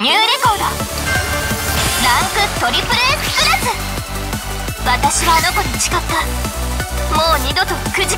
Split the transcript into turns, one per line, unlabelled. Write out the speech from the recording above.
ニューレコード。ランクトリプル X クラス。私はあの子に誓った。もう二度とくじ